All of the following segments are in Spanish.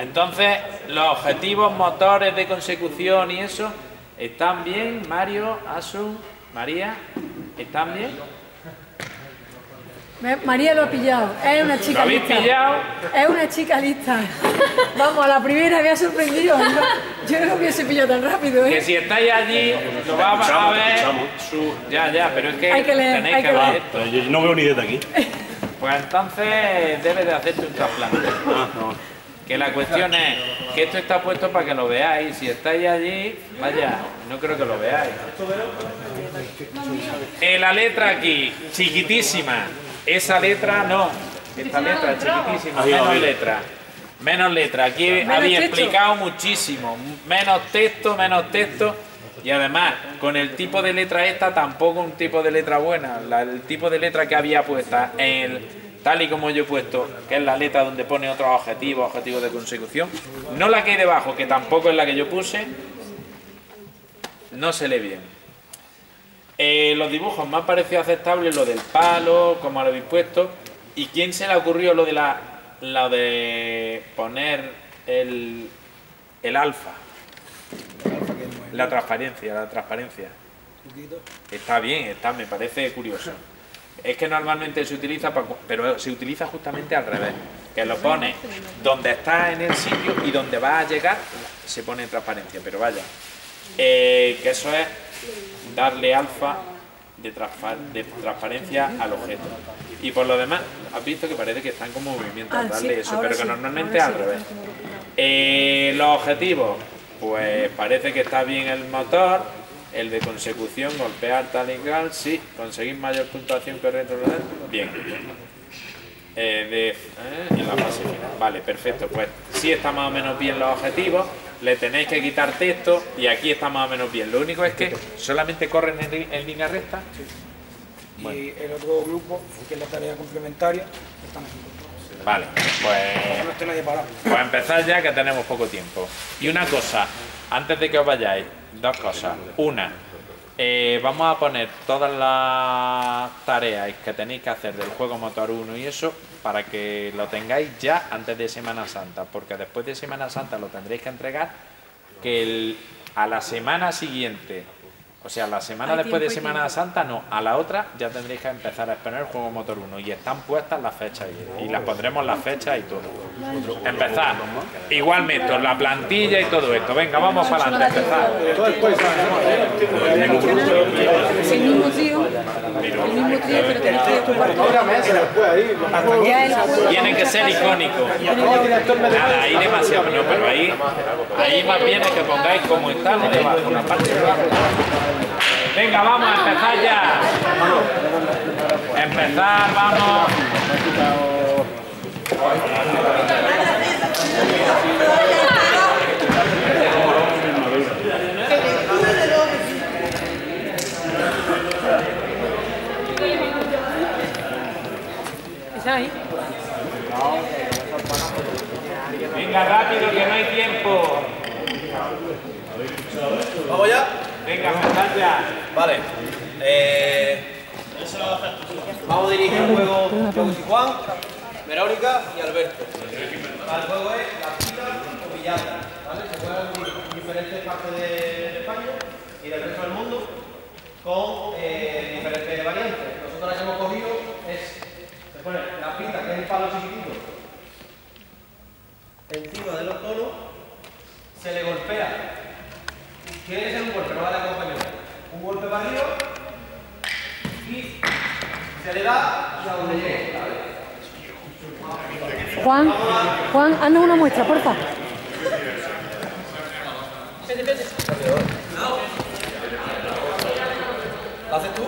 Entonces, los objetivos motores de consecución y eso, ¿están bien? Mario, Asun, María, ¿están bien? María lo ha pillado, es una chica ¿Lo habéis lista. pillado? Es una chica lista. Vamos, a la primera me ha sorprendido. ¿no? Yo no hubiese pillado tan rápido, Que ¿eh? si estáis allí, lo vamos a ver. su- Ya, ya, pero es que, Hay que leer, tenéis hay que que ver leer. esto. Pero yo no veo ni desde aquí. Pues entonces debes de hacerte un trasplante. Ah, no. Que la cuestión es que esto está puesto para que lo veáis. Si estáis allí, vaya, no creo que lo veáis. Eh, la letra aquí, chiquitísima. Esa letra no. Esta letra es chiquitísima, menos letra. Menos letra. Aquí había explicado muchísimo. Menos texto, menos texto. Y además, con el tipo de letra esta, tampoco un tipo de letra buena. La- el tipo de letra que había puesta en el, tal y como yo he puesto, que es la letra donde pone otros objetivos, objetivos de consecución, no la que hay debajo, que tampoco es la que yo puse, no se lee bien. Eh, los dibujos me han parecido aceptables, lo del palo, como lo habéis puesto. ¿Y quién se le ocurrió lo de la lo de poner el, el alfa? La transparencia, la transparencia. Está bien, está, me parece curioso. Es que normalmente se utiliza, pa- pero se utiliza justamente al revés. Que lo pone donde está en el sitio y donde va a llegar se pone en transparencia. Pero vaya, eh, que eso es darle alfa de, transpa- de transparencia al objeto. Y por lo demás, has visto que parece que están como movimientos Ah, darle sí, eso, pero que sí, normalmente al sí. revés. Eh, los objetivos, pues parece que está bien el motor, el de consecución, golpear tal y cual, sí, conseguir mayor puntuación que resto, bien. Eh, de, eh, en la fase final. Vale, perfecto, pues sí está más o menos bien los objetivos, le tenéis que quitar texto y aquí está más o menos bien. Lo único es que solamente corren en, en línea recta. Y el otro grupo, que es la tarea complementaria, están aquí. Vale, pues. Pues empezar ya que tenemos poco tiempo. Y una cosa, antes de que os vayáis, dos cosas. Una, eh, vamos a poner todas las tareas que tenéis que hacer del juego Motor 1 y eso para que lo tengáis ya antes de Semana Santa, porque después de Semana Santa lo tendréis que entregar que el- a la semana siguiente, o sea, la semana Hay después de tiempo, Semana Santa, no, a la otra ya tendréis que empezar a exponer el juego Motor 1 y están puestas las fechas y, y las pondremos las fechas y todo. Empezar. Igualmente, la plantilla y todo esto. Venga, vamos para adelante, empezar. El mismo tío, el mismo tío, pero que no tiene juego. Tiene que ser icónico. Nada, ahí demasiado, no, pero ahí, ahí más bien es que pongáis como está lo de abajo, la parte de abajo. Venga, vamos a empezar ya. Empezar, vamos. ¿Está ahí? Venga, rápido, que no hay tiempo. ¿Vamos ya? Venga, ya. Vale. Eh, vamos a dirigir el juego y Juan, Verónica y Alberto. El juego es la pita o pillada. ¿vale? Se juega en diferentes partes de, España y del resto del mundo con eh, diferentes variantes. Nosotros la que hemos cogido es, se pone la pita, que es el palo chiquitito, encima de los tonos, se le golpea que ser un golpe, no vale acompañamiento. Un golpe para arriba y se le da donde llegue. ¿vale? Juan, Juan, haznos una muestra, porfa. ¿Lo haces tú?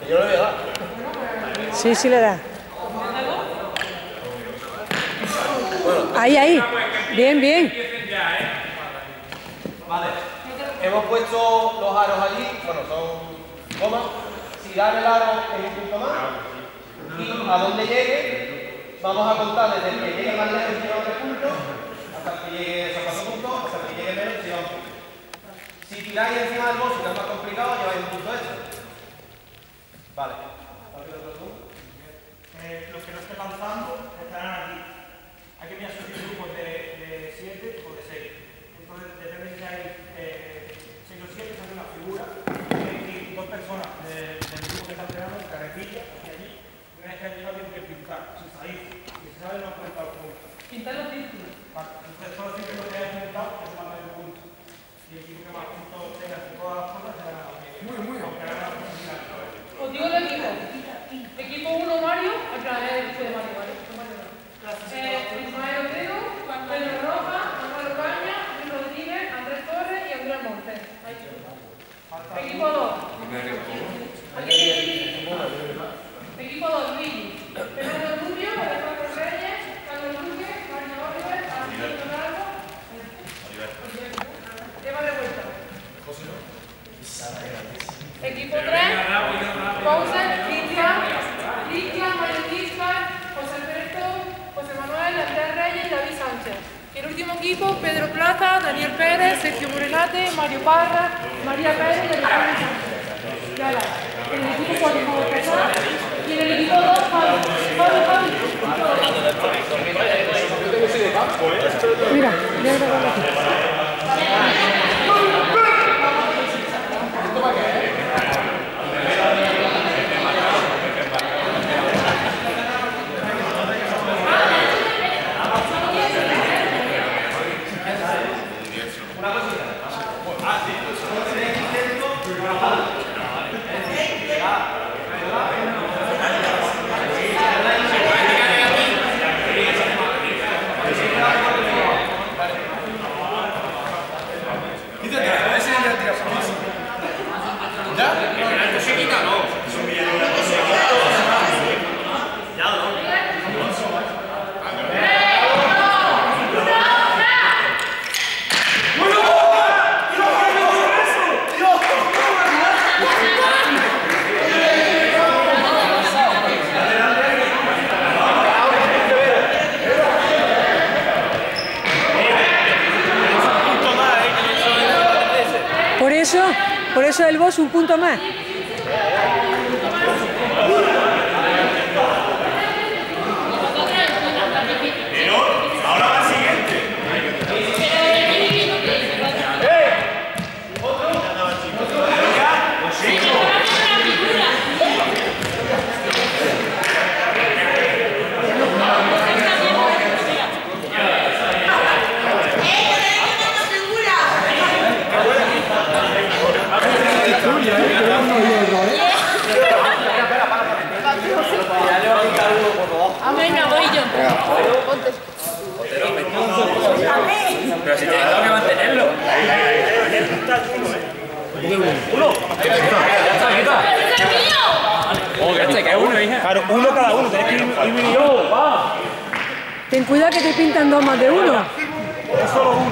Que yo no le voy a dar. Sí, sí le da. Ahí, ahí. Bien, bien. Vale. Hemos puesto los aros allí, bueno, son gomas. Si dan el aro en un punto más y a donde llegue, vamos a contar desde el que llegue más lejos y lleva tres puntos, hasta que llegue esos cuatro puntos, hasta que llegue menos y lleva un punto. Si tiráis encima del boss, que es más complicado, lleváis un punto extra. Vale. Eh, los que no estén lanzando estarán aquí. Hay que mirar sus grupos de Entonces, depende si hay eh, 6 o 7, sale una figura, y dos personas de- del grupo que está entrenando en carretilla, hacia allí, y una vez que han llegado tienen que pintar, sin salir, y si saben no han contado el punto. Pintar los círculos. Vale, entonces todos los círculos que hayan pintado, que se mandan el punto. Y el equipo que más puntos tenga en todas las cosas será muy, muy, aunque haga una posibilidad. Os digo el equipo. Equipo 1 Mario, en plan, es el de Mario, ¿vale? De Mario no. Eh, Ismael Otero, Pedro Roja, Manuel Ocaña, Luis Rodríguez, Andrés Torres y Andrés Montes. Ahí está. Equipo 2. Equipo 2, Luigi. Fernando Rubio, Alejandro Reyes, Carlos Luque, Marina Oliver, Antonio Largo, Eva de vuelta. Equipo 3, Pause, Cristian, Cristian, Mario Quiscar, José Alberto, José Manuel, Andrés Reyes y Y el último equipo, Pedro Plaza, Daniel Pérez, Sergio Morelate, Mario Parra, María Pérez y Alejandro Sánchez. Ya. En el equipo 4, como empezar. Y en el equipo 2, Javi. Javi, Javi. Mira, voy a grabar aquí. Por eso, por eso el boss un punto más. Venga, voy yo. Pero si tengo que mantenerlo. Oh, que este que es uno, hija. Claro, uno cada uno, tenés que ir, ir yo, va. Ten cuidado que te pintan dos más de uno. Parate un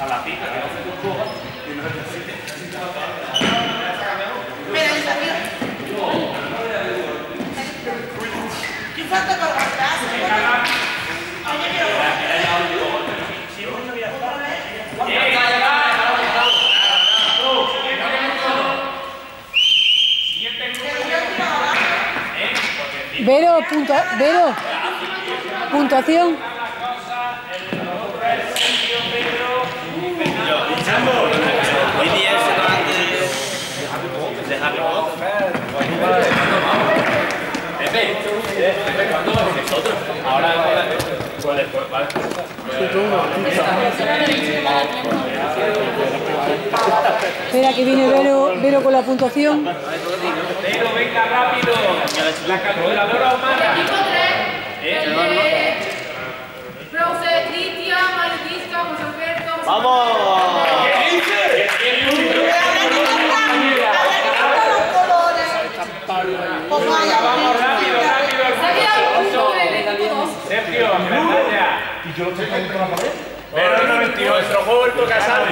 a la pista que no se no se te Vero, puntua- Vero, puntuación. Hoy día se va de Harry Potter. Pepe, Pepe, ¿cuándo nosotros? Ahora pues después, vale. Espera que viene Vero, Vero con la puntuación. Pero venga rápido. La calculadora humana. Equipo 3. El de Browser, Cristian, Maletista, José Alberto. José ¡Vamos! Vamos rápido, rápido. Sabía un punto del equipo 2. Sergio, medalla. Y yo lo tengo contra la pared. Pero no, tío, nuestro juego es tu casa.